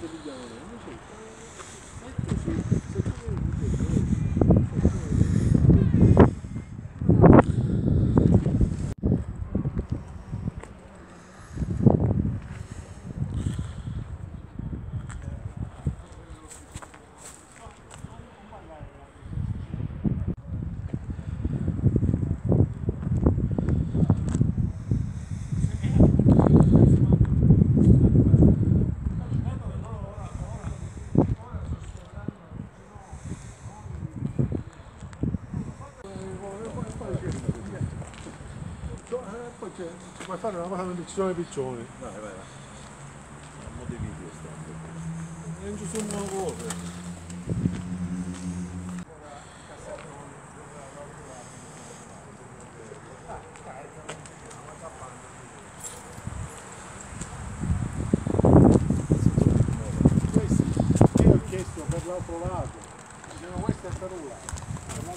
Şey. Poi c'è- ci puoi fare una cosa di uccisione piccioni. Vai, vai, vai. Un mo' di video sta. Non ci sono cose. Questi, io ho chiesto per l'altro lato, dicevo questo è per un lato